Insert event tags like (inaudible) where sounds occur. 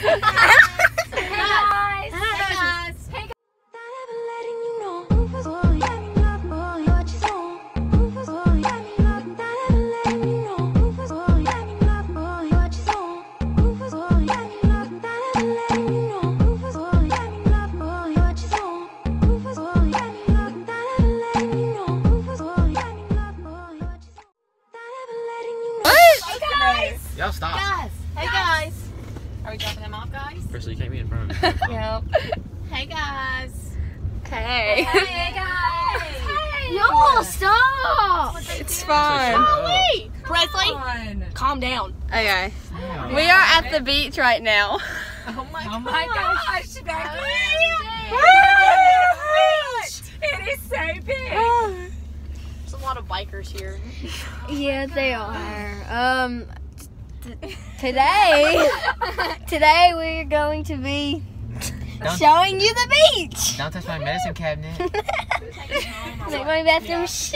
Hey guys. Guys. Hey guys. Guys. Y'all stop. Guys. Hey guys. Are we dropping them off, guys? Crystal, you can't be in front of me. (laughs) Yep. Hey guys. Hey. Hey guys. Hey. Y'all stop. It's fine. Wait. Presley. Calm down. Okay. Damn. We are at the beach right now. (laughs) Oh my, oh my gosh. Becky. It is so big. There's a lot of bikers here. Yeah, they are. Um, t- today, today we're going to be Don't- showing you the beach. Don't touch my medicine cabinet. (laughs) Make my bathroom. Sh-